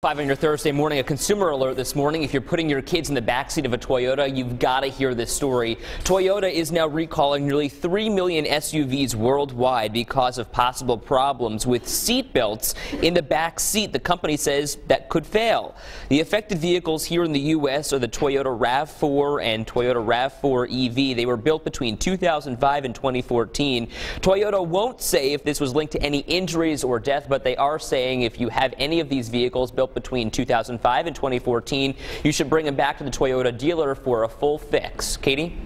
Five on your Thursday morning, a consumer alert this morning. If you're putting your kids in the backseat of a Toyota, you've got to hear this story. Toyota is now recalling nearly 3 million SUVs worldwide because of possible problems with seat belts in the back seat. The company says that could fail. The affected vehicles here in the U.S. are the Toyota RAV4 and Toyota RAV4 EV. They were built between 2005 and 2014. Toyota won't say if this was linked to any injuries or death, but they are saying if you have any of these vehicles built between 2005 and 2014. You should bring them back to the Toyota dealer for a full fix. Katie?